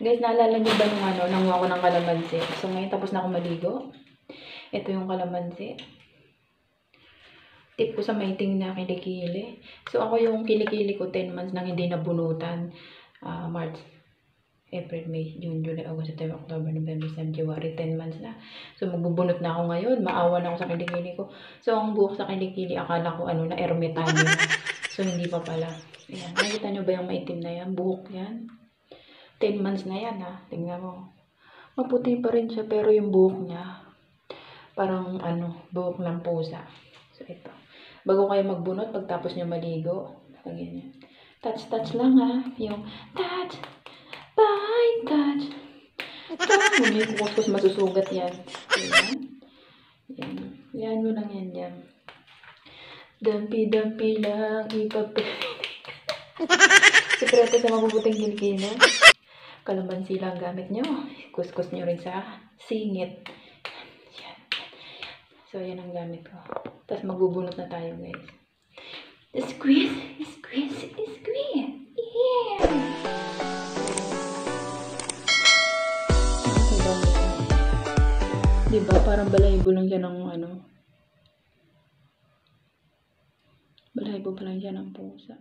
Guys, naalala niyo ba yung ano, nanguha ko ng kalamansi? So ngayon tapos na ako maligo. Ito yung kalamansi. Tip ko sa maiting na kilikili. So ako yung kilikili ko 10 months nang hindi nabunutan. Ah, March, April, May, June, July, August, September, October, November, December, January, 10 months na. So magbubunot na ako ngayon. Maawa na ako sa kilikili ko. So ang buhok sa kilikili, akala ko ano na ermitanyo. So hindi pa pala. Ayan. Nakita nyo ba yung maitim na yan? Buhok yan. 10 months na yan ha. Tingnan mo. Maputi pa rin siya pero yung buhok niya parang ano, buhok ng pusa. So ito. Bago kayo magbunot, pagtapos nyo maligo, ganyan. Touch, touch lang ha. Yung touch, bye, touch. Hindi ko kuskus masusugat yan. Ayan. Yan. Yan mo lang yan dyan. Dampi-dampi lang ipapili. Sekreto sa mabubuting Pilipino. Kalamansi lang gamit nyo. Kuskus nyo rin sa singit. Yan. So, yan ang gamit ko. Tapos magbubunot na tayo, guys. Squeeze, squeeze, squeeze. Yeah! Diba? Parang balahibo lang siya ng ano. Balahibo pa lang siya ng pusa.